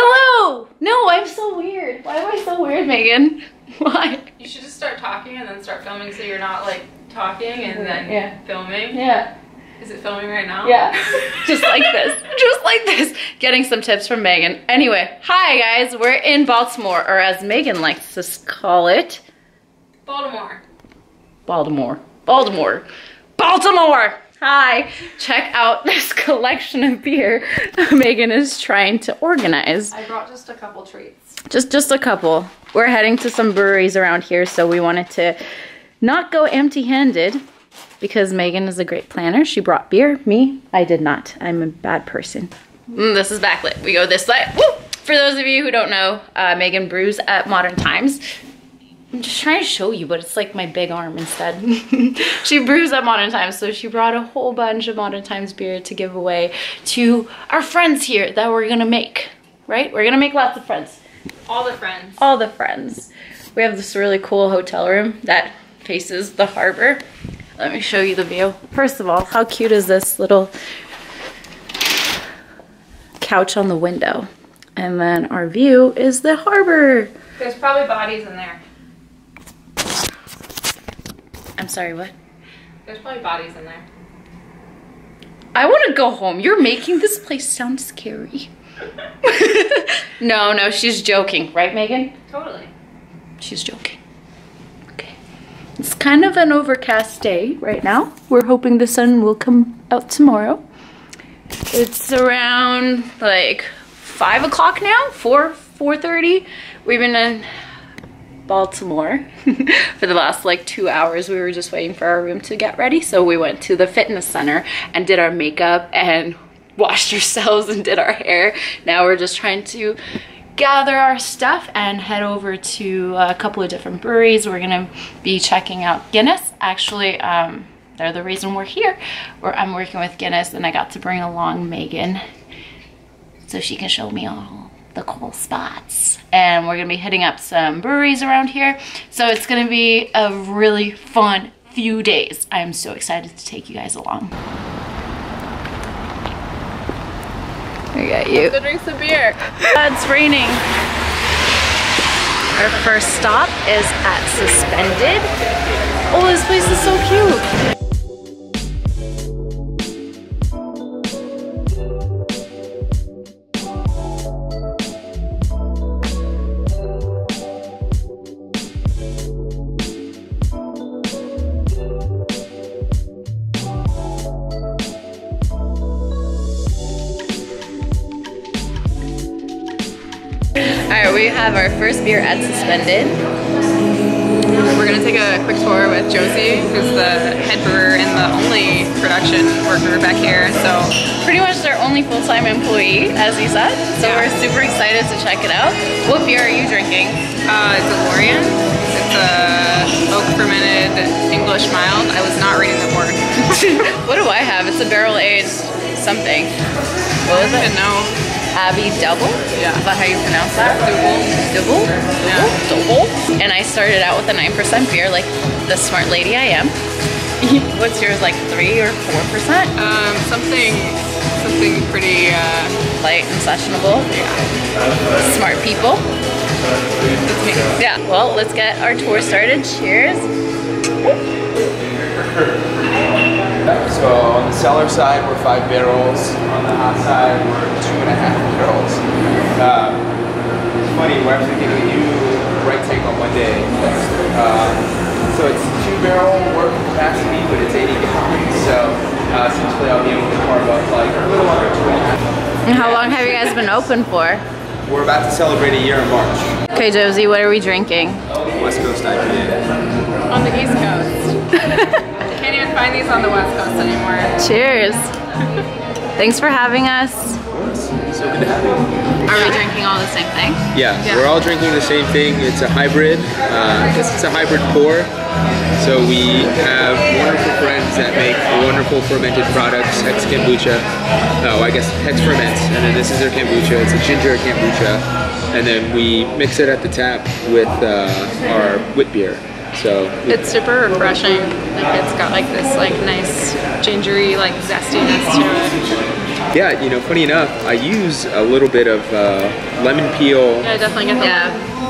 Hello! No, I'm so weird. Why am I so weird, Megan? Why? You should just start talking and then start filming so you're not like talking and then Yeah. filming. Yeah. Is it filming right now? Yeah. Just like this. Just like this. Getting some tips from Megan. Anyway, hi guys. We're in Baltimore, or as Megan likes to call it, Baltimore. Baltimore. Baltimore. Baltimore! Hi. Check out this collection of beer Megan is trying to organize. I brought just a couple treats. Just just a couple. We're heading to some breweries around here, so we wanted to not go empty-handed because Megan is a great planner. She brought beer. Me, I did not. I'm a bad person. Mm, this is backlit. We go this way. Woo! For those of you who don't know, uh, Megan brews at Modern Times. I'm just trying to show you, but it's like my big arm instead. she brews at Modern Times, so she brought a whole bunch of Modern Times beer to give away to our friends here that we're gonna make. Right? We're gonna make lots of friends All the friends. all the friends. We have this really cool hotel room that faces the harbor. Let me show you the view. First of all, how cute is this little couch on the window? And then our view is the harbor. There's probably bodies in there. I'm sorry, what? There's probably bodies in there. I want to go home. You're making this place sound scary. no, no, she's joking. Right, Megan? Totally. She's joking. Okay. It's kind of an overcast day right now. We're hoping the sun will come out tomorrow. It's around like five o'clock now, four, four thirty. We've been in Baltimore for the last like two hours. We were just waiting for our room to get ready. So we went to the fitness center and did our makeup and washed ourselves and did our hair. Now we're just trying to gather our stuff and head over to a couple of different breweries. We're gonna be checking out Guinness. Actually, um, they're the reason we're here. Where I'm working with Guinness and I got to bring along Megan so she can show me all the cool spots. And we're gonna be hitting up some breweries around here. So it's gonna be a really fun few days. I'm so excited to take you guys along. I got you. Go drink some beer. It's raining. Our first stop is at Suspended. Oh, this place is so cute. Beer at Suspended. We're gonna take a quick tour with Josey, who's the head brewer and the only production worker back here. So Pretty much their only full-time employee, as he said. So Yeah. we're super excited to check it out. What beer are you drinking? uh, it's a Lorien. It's a oak fermented English mild. I was not reading the board. what do I have? It's a barrel-aged something. What was I it? didn't Abbey Double? Yeah. Is that how you pronounce that? Double. Double? Yeah. Double? And I started out with a 9% beer like the smart lady I am. What's yours, like 3 or 4%? Um, something, something pretty. Uh, Light and sessionable. Yeah. Smart people. Yeah, well, let's get our tour started. Cheers. So on the cellar side, we're five barrels. On the hot side, we're two and a half barrels. Um, it's funny, we're actually getting a new right tank on Monday. Um, so it's two barrel working capacity, but it's 80 gallons. So uh, essentially, I'll be able to carve up like a little under two and a half. And how long have you guys been open for? We're about to celebrate a year in March. Okay, Josey, what are we drinking? West Coast IPA. On the East Coast. Can't even find these on the West Coast anymore. Cheers. Thanks for having us. So good to have you. Are we drinking all the same thing? Yeah, Yeah. we're all drinking the same thing. It's a hybrid. Uh, I guess it's a hybrid pour. So we have wonderful friends that make wonderful fermented products, Hex Kombucha. Oh, I guess Hex Ferments, and then this is their kombucha. It's a ginger kombucha, and then we mix it at the tap with uh, our wit beer. So It's super refreshing. Like it's got like this like nice gingery like zestiness to it. Yeah, you know, funny enough, I use a little bit of uh, lemon peel. Yeah, definitely get the Yeah.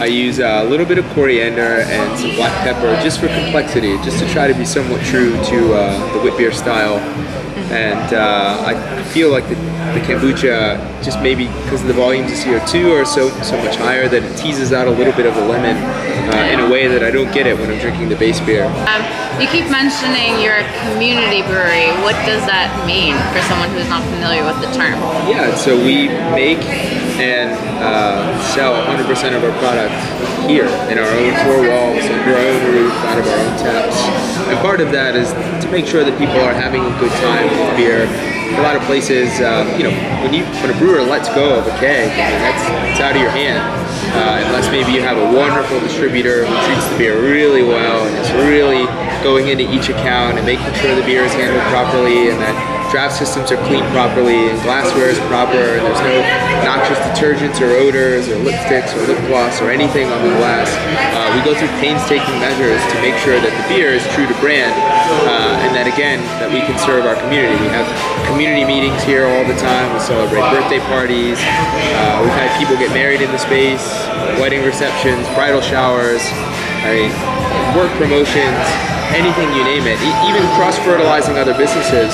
I use a little bit of coriander and some black pepper just for complexity, just to try to be somewhat true to uh, the wit beer style. And uh, I feel like the, the kombucha, just maybe because the volumes of CO2 are so so much higher, that it teases out a little bit of the lemon uh, in a way that I don't get it when I'm drinking the base beer. Um, you keep mentioning you're a community brewery. What does that mean for someone who's not familiar with the term? Yeah, so we make and uh, sell 100% of our product here in our own four walls, under our own roof, out of our own taps. And part of that is to make sure that people are having a good time with beer. A lot of places, uh, you know, when you when a brewer lets go of a keg, I mean, that's it's out of your hand. Uh, unless maybe you have a wonderful distributor who treats the beer really well and is really going into each account and making sure the beer is handled properly and that draft systems are cleaned properly and glassware is proper and there's no noxious detergents or odors or lipsticks or lip gloss or anything on the glass. Uh, we go through painstaking measures to make sure that the beer is true to brand uh, and that again, that we can serve our community. We have community meetings here all the time. We celebrate birthday parties. Uh, we've had people get married in the space, wedding receptions, bridal showers. I mean, work promotions, anything you name it, E- even cross-fertilizing other businesses.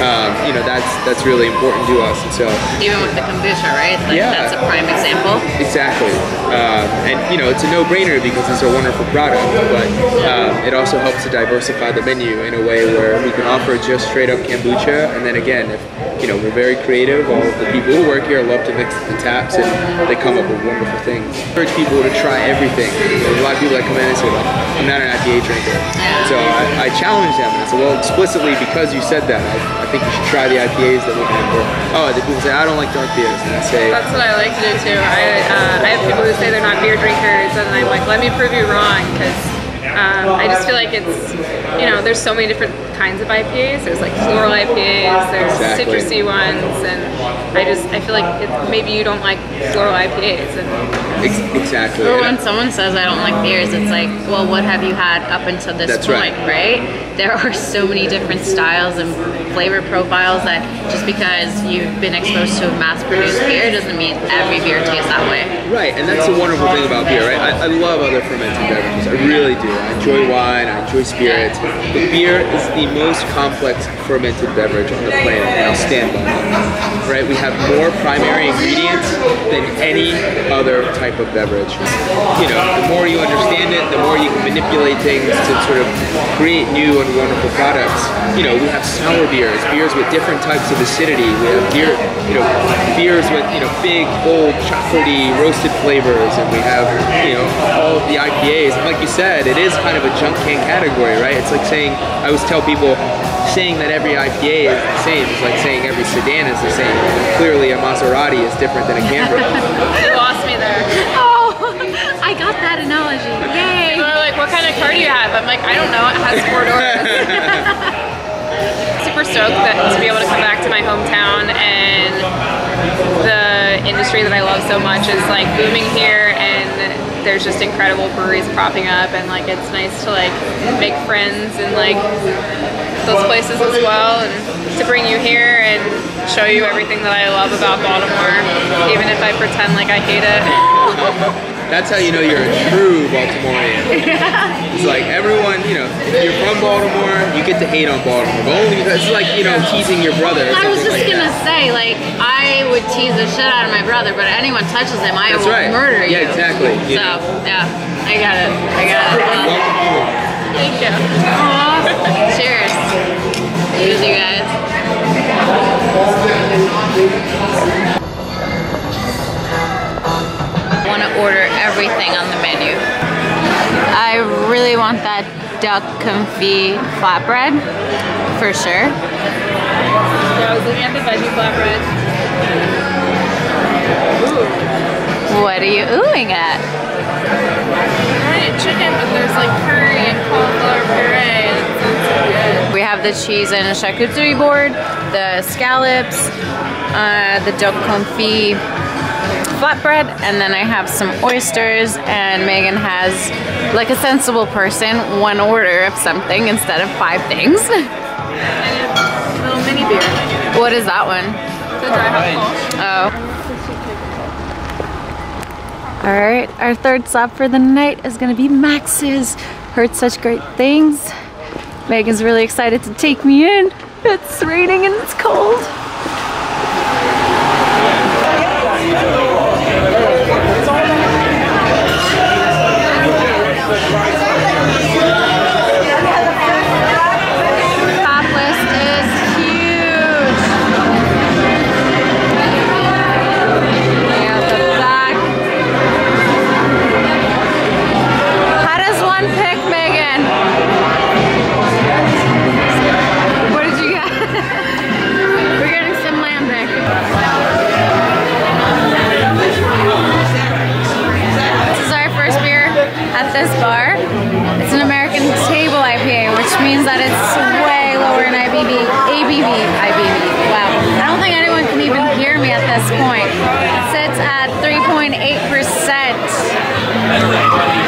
Um, you know, that's that's really important to us. And so, Even with the kombucha, right? Like, Yeah. That's a prime example. exactly, um, and you know, it's a no-brainer because it's a wonderful product. But um, it also helps to diversify the menu in a way where we can offer just straight-up kombucha, and then again, if you know, we're very creative. All of the people who work here love to mix the taps, and they come up with wonderful things. Encourage people to try everything. There's a lot of people that come in and say, like, "I'm not an IPA drinker," so I, I challenge them, and I said, "Well, explicitly because you said that, I, I think you should try the IPAs that we have." Or, oh, the people say, "I don't like dark beers," and I say, That's what I like to do too. I, uh, I have people who say they're not beer drinkers, and I'm like, let me prove you wrong, because um, I just feel like it's, you know, there's so many different kinds of IPAs. There's like floral IPAs, there's Exactly. citrusy ones, and I just, I feel like it, maybe you don't like floral IPAs, and exactly. Or when someone says I don't like beers, it's like, well, what have you had up until this That's point, right. There are so many different styles and flavor profiles that just because you've been exposed to a mass-produced beer doesn't mean every beer tastes that way. Right, and that's the wonderful thing about beer, right? I, I love other fermented beverages. I really do. I enjoy wine, I enjoy spirits. But beer is the most complex fermented beverage on the planet, and I'll stand by that. Right? We have more primary ingredients than any other type of beverage. You know, the more you understand it, the more you can manipulate things to sort of create new and wonderful products. You know, we have sour beers, beers with different types of acidity. We have beer, you know, beers with you know big, bold, chocolatey, roasted flavors, and we have you know all of the IPAs. And like you said, it is kind of a junk can category, right? It's like saying I always tell people saying that every IPA is the same is like saying every sedan is the same. Clearly, a Maserati is different than a Camry. you lost me there. Oh, I got that analogy. Yay! People are like, what kind of car do you have? I'm like, I don't know. It has four doors. Super stoked that to be able to come back to my hometown and the industry that I love so much is like booming here and there's just incredible breweries popping up and like it's nice to like make friends and like those places as well and to bring you here and show you everything that I love about Baltimore even if I pretend like I hate it. That's how you know you're a true Baltimorean. It's like everyone, you know, if you're from Baltimore, you get to hate on Baltimore, but only because it's like you know teasing your brother. I was just like gonna that. say, like, I would tease the shit out of my brother, but anyone touches him, I That's will right. murder you. Yeah, exactly. You So, know. yeah, I got it. I got it. Well. Thank you. aw, cheers. Cheers, you guys. Want to order everything on the menu. I really want that duck confit flatbread, for sure. Yeah, I was looking at the veggie flatbread. Ooh. What are you oohing at? Chicken, but there's like curry and cauliflower puree, and it sounds so. We have the cheese and charcuterie board, the scallops, uh, the duck confit flatbread, and then I have some oysters, and Megan has, like a sensible person, one order of something instead of five things. And a little mini beer. What is that one? The dry hop Oh. All right, our third stop for the night is gonna be Max's. Heard such great things. Megan's really excited to take me in. It's raining and it's cold. This point. It sits at 3.8%.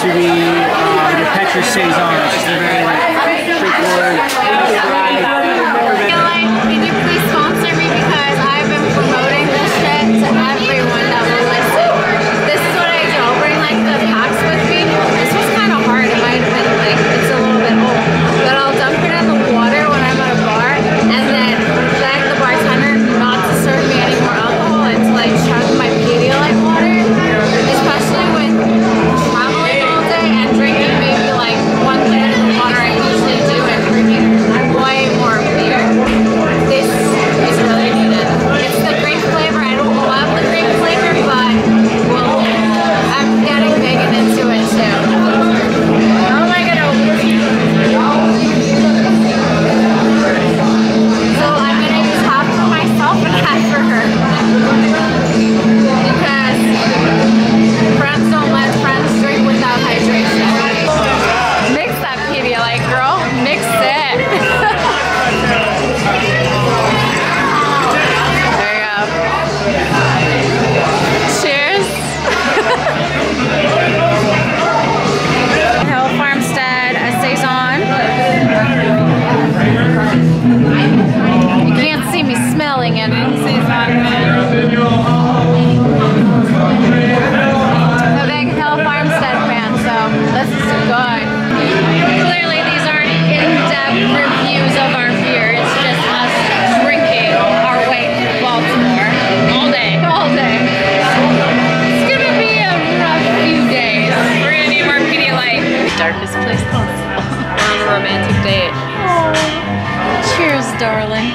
to be, uh, your Petrus Saison, darling.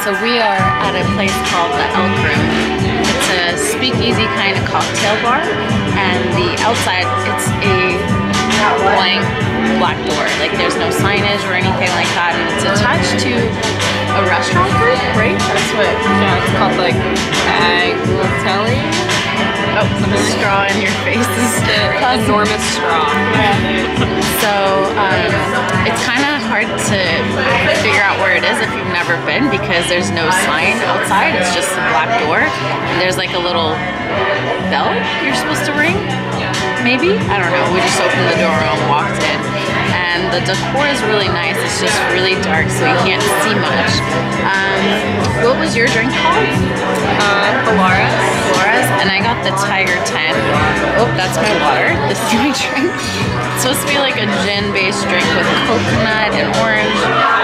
So we are at a place called the Elk Room. It's a speakeasy kind of cocktail bar, and the outside it's a blank black door. Like there's no signage or anything like that, and it's attached to a restaurant group, right? That's what. Yeah, it's called like Aglatelli. Oh, the straw in your face is Enormous straw. So um, it's kind of hard to figure out where it is if you've never been because there's no sign outside. It's just a black door. And there's like a little bell you're supposed to ring. Maybe? I don't know. We just opened the door and walked in. And the decor is really nice. It's just really dark so you can't see much. Um, what was your drink called? Uh, Polaris. Laura's, and I got the Tiger 10. Oh, that's my water. This is my drink. It's supposed to be like a gin-based drink with coconut and orange,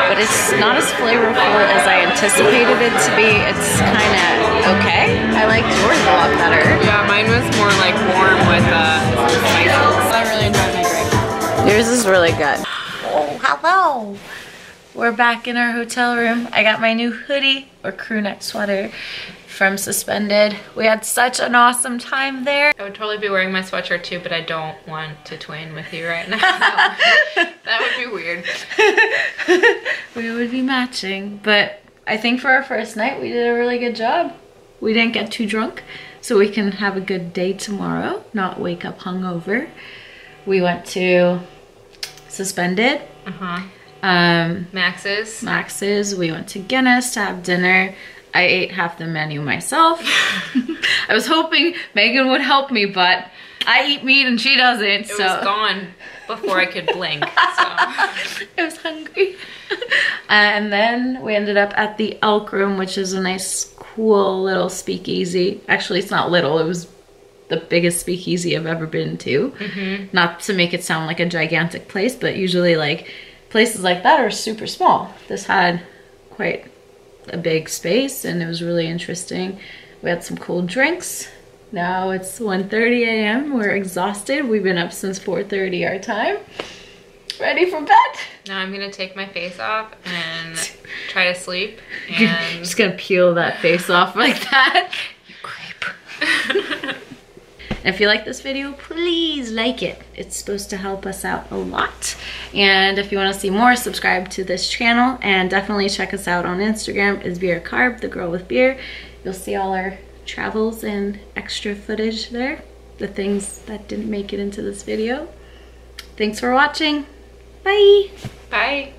but it's not as flavorful as I anticipated it to be. It's kind of okay. I liked yours a lot better. Yeah, mine was more like warm with uh, spices. I really enjoyed my drink. Yours is really good. Oh, hello. We're back in our hotel room. I got my new hoodie or crew neck sweater from Suspended. We had such an awesome time there. I would totally be wearing my sweatshirt too, but I don't want to twin with you right now. that would be weird. we would be matching, but I think for our first night, we did a really good job. We didn't get too drunk, so we can have a good day tomorrow, not wake up hungover. We went to Suspended, Uh-huh. um, Max's. Max's. We went to Guinness to have dinner. I ate half the menu myself. I was hoping Megan would help me, but I eat meat and she doesn't, It so was gone before I could blink. So. I was hungry. Uh, and then we ended up at the Elk Room, which is a nice, cool little speakeasy. Actually, it's not little, it was the biggest speakeasy I've ever been to. Mm-hmm. Not to make it sound like a gigantic place, but usually, like, places like that are super small. This had quite a big space and it was really interesting. We had some cool drinks. Now it's 1.30 a.m. We're exhausted. We've been up since 4.30 our time. Ready for bed? Now I'm gonna take my face off and try to sleep. And Just gonna peel that face off like that. If you like this video, please like it. It's supposed to help us out a lot. And if you want to see more, subscribe to this channel and definitely check us out on Instagram is Beer Carb, the girl with beer. You'll see all our travels and extra footage there, the things that didn't make it into this video. Thanks for watching. Bye. bye.